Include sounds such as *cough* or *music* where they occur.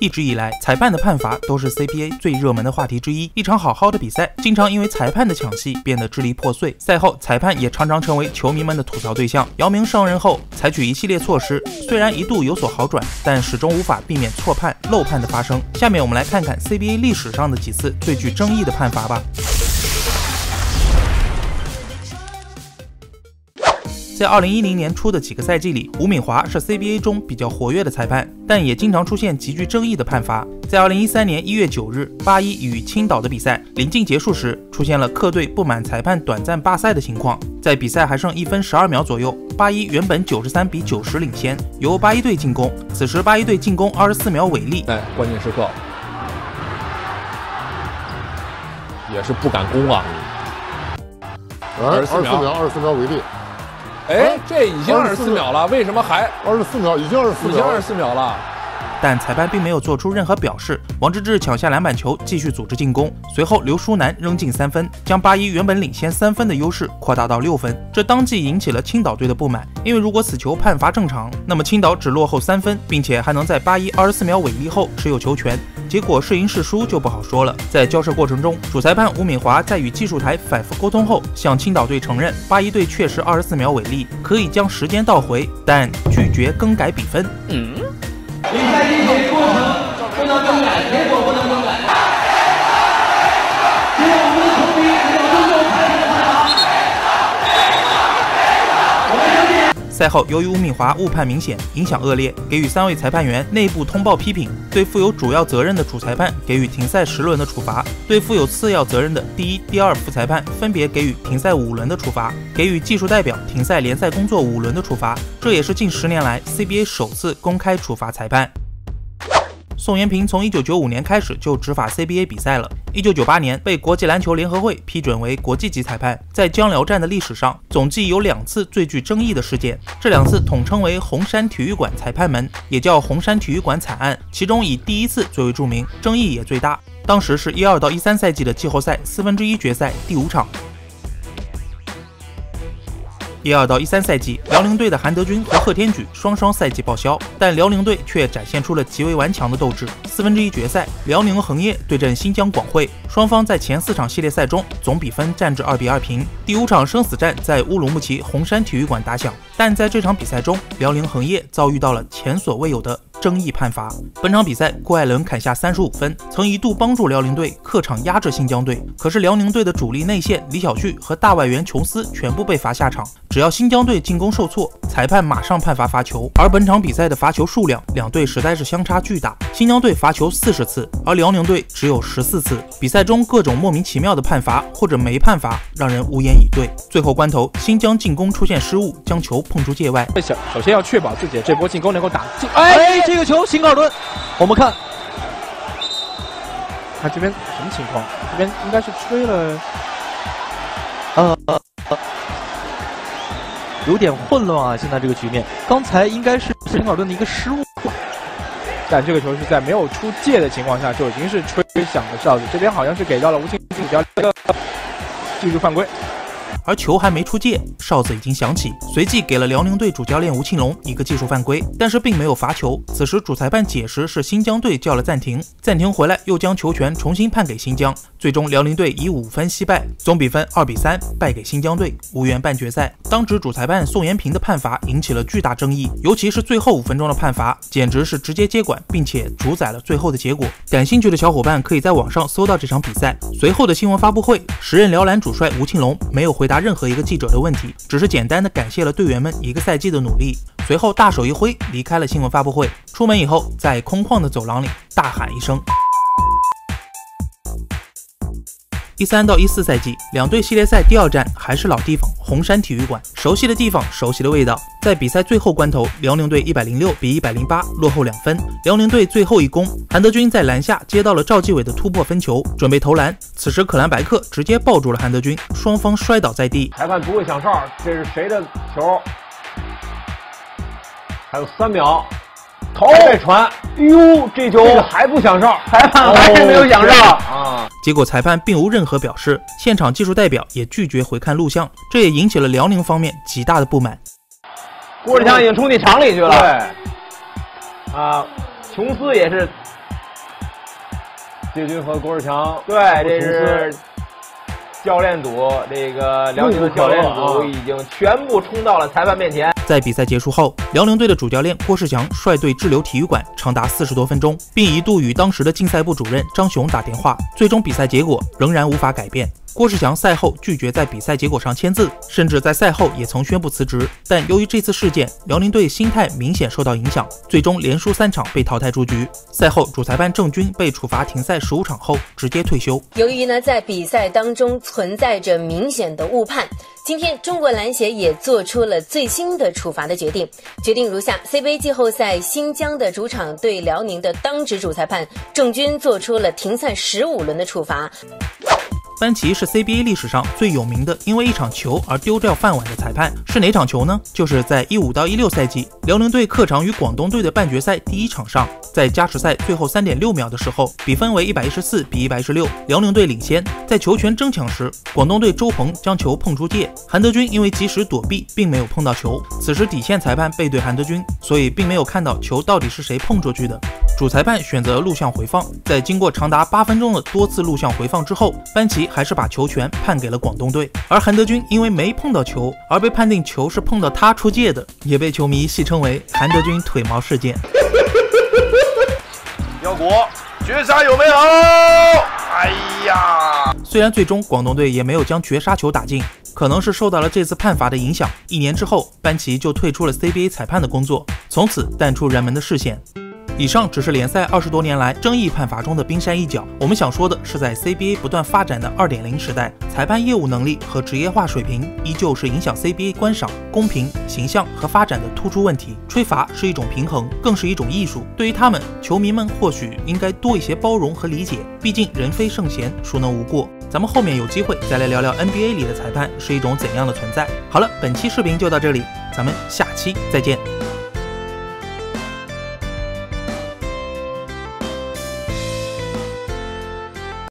一直以来，裁判的判罚都是 CBA 最热门的话题之一。一场好好的比赛，经常因为裁判的抢戏变得支离破碎。赛后，裁判也常常成为球迷们的吐槽对象。姚明上任后，采取一系列措施，虽然一度有所好转，但始终无法避免错判、漏判的发生。下面我们来看看 CBA 历史上的几次最具争议的判罚吧。在二零一零年初的几个赛季里，吴敏华是 CBA 中比较活跃的裁判，但也经常出现极具争议的判罚。在二零一三年一月九日，八一与青岛的比赛临近结束时，出现了客队不满裁判短暂罢赛的情况。在比赛还剩一分十二秒左右，八一原本九十三比九十领先，由八一队进攻。此时八一队进攻二十四秒违例，哎，关键时刻也是不敢攻啊！二十四秒，二十四秒违例。哎，这已经二十四秒了，为什么还二十四秒？已经二十四，已经二十四秒了。但裁判并没有做出任何表示。王治郅抢下篮板球，继续组织进攻。随后刘书南扔进三分，将八一原本领先三分的优势扩大到六分。这当即引起了青岛队的不满，因为如果此球判罚正常，那么青岛只落后三分，并且还能在八一二十四秒违例后持有球权。结果是赢是输就不好说了。在交涉过程中，主裁判吴敏华在与技术台反复沟通后，向青岛队承认八一队确实二十四秒违例，可以将时间倒回，但拒绝更改比分。嗯，赛后，由于吴敏华误判明显，影响恶劣，给予三位裁判员内部通报批评，对负有主要责任的主裁判给予停赛十轮的处罚，对负有次要责任的第一、第二副裁判分别给予停赛五轮的处罚，给予技术代表停赛联赛工作五轮的处罚。这也是近十年来 CBA 首次公开处罚裁判。宋延平从一九九五年开始就执法 CBA 比赛了。一九九八年被国际篮球联合会批准为国际级裁判。在江辽站的历史上，总计有两次最具争议的事件，这两次统称为红山体育馆裁判门，也叫红山体育馆惨案。其中以第一次最为著名，争议也最大。当时是一二到一三赛季的季后赛四分之一决赛第五场。一二到一三赛季，辽宁队的韩德君和贺天举双双赛季报销，但辽宁队却展现出了极为顽强的斗志。四分之一决赛，辽宁恒业对阵新疆广汇，双方在前四场系列赛中总比分战至二比二平。第五场生死战在乌鲁木齐红山体育馆打响，但在这场比赛中，辽宁恒业遭遇到了前所未有的。争议判罚。本场比赛，郭艾伦砍下三十五分，曾一度帮助辽宁队客场压制新疆队。可是辽宁队的主力内线李晓旭和大外援琼斯全部被罚下场。只要新疆队进攻受挫，裁判马上判罚罚球。而本场比赛的罚球数量，两队实在是相差巨大。新疆队罚球四十次，而辽宁队只有十四次。比赛中各种莫名其妙的判罚或者没判罚，让人无言以对。最后关头，新疆进攻出现失误，将球碰出界外。首首先要确保自己的这波进攻能够打进。哎，这个球，辛考尔顿，我们看，他这边什么情况？这边应该是吹了，呃。有点混乱啊！现在这个局面，刚才应该是辛考顿的一个失误，但这个球是在没有出界的情况下就已经是吹响的哨子，这边好像是给到了吴庆主教练技术犯规。而球还没出界，哨子已经响起，随即给了辽宁队主教练吴庆龙一个技术犯规，但是并没有罚球。此时主裁判解释是新疆队叫了暂停，暂停回来又将球权重新判给新疆，最终辽宁队以五分惜败，总比分二比三败给新疆队，无缘半决赛。当值主裁判宋延平的判罚引起了巨大争议，尤其是最后五分钟的判罚，简直是直接接管，并且主宰了最后的结果。感兴趣的小伙伴可以在网上搜到这场比赛。随后的新闻发布会，时任辽篮主帅吴庆龙没有回。答任何一个记者的问题，只是简单的感谢了队员们一个赛季的努力，随后大手一挥离开了新闻发布会。出门以后，在空旷的走廊里大喊一声。一三到一四赛季，两队系列赛第二站还是老地方红山体育馆，熟悉的地方，熟悉的味道。在比赛最后关头，辽宁队一百零六比一百零八落后两分。辽宁队最后一攻，韩德君在篮下接到了赵继伟的突破分球，准备投篮。此时可兰白克直接抱住了韩德君，双方摔倒在地。裁判不会响哨，这是谁的球？还有三秒。头再传，哎呦，这球还不响哨，裁判还是没有响哨啊！结果裁判并无任何表示，现场技术代表也拒绝回看录像，这也引起了辽宁方面极大的不满。郭志强已经冲进场里去了。对，啊，琼斯也是谢军和郭志强，对，这是教练组，这个辽宁的教练组已经全部冲到了裁判面前。在比赛结束后，辽宁队的主教练郭士强率队滞留体育馆长达四十多分钟，并一度与当时的竞赛部主任张雄打电话。最终比赛结果仍然无法改变。郭士强赛后拒绝在比赛结果上签字，甚至在赛后也曾宣布辞职。但由于这次事件，辽宁队心态明显受到影响，最终连输三场被淘汰出局。赛后，主裁判郑军被处罚停赛十五场后直接退休。由于呢在比赛当中存在着明显的误判，今天中国篮协也做出了最新的处罚的决定，决定如下：CBA 季后赛新疆的主场对辽宁的当值主裁判郑军做出了停赛十五轮的处罚。班奇是 CBA 历史上最有名的因为一场球而丢掉饭碗的裁判，是哪场球呢？就是在一五到一六赛季，辽宁队客场与广东队的半决赛第一场上，在加时赛最后三点六秒的时候，比分为一百一十四比一百一十六，辽宁队领先。在球权争抢时，广东队周鹏将球碰出界，韩德君因为及时躲避，并没有碰到球。此时底线裁判背对韩德君，所以并没有看到球到底是谁碰出去的。主裁判选择录像回放，在经过长达八分钟的多次录像回放之后，班奇还是把球权判给了广东队。而韩德君因为没碰到球，而被判定球是碰到他出界的，也被球迷戏称为“韩德君腿毛事件 *laughs* ”。要果绝杀有没有？哎呀！虽然最终广东队也没有将绝杀球打进，可能是受到了这次判罚的影响。一年之后，班奇就退出了 CBA 裁判的工作，从此淡出人们的视线。以上只是联赛二十多年来争议判罚中的冰山一角。我们想说的是，在 CBA 不断发展的二点零时代，裁判业务能力和职业化水平依旧是影响 CBA 观赏、公平、形象和发展的突出问题。吹罚是一种平衡，更是一种艺术。对于他们，球迷们或许应该多一些包容和理解。毕竟人非圣贤，孰能无过？咱们后面有机会再来聊聊 NBA 里的裁判是一种怎样的存在。好了，本期视频就到这里，咱们下期再见。